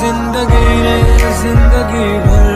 ज़िंदगी रे ज़िंदगी भर।